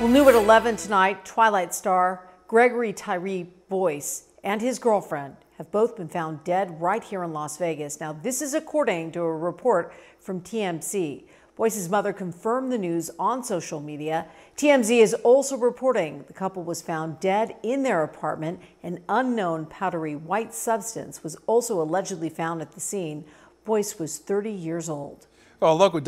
Well, new at 11 tonight, Twilight star Gregory Tyree Boyce and his girlfriend have both been found dead right here in Las Vegas. Now, this is according to a report from TMZ. Boyce's mother confirmed the news on social media. TMZ is also reporting the couple was found dead in their apartment. An unknown powdery white substance was also allegedly found at the scene. Boyce was 30 years old. Well, local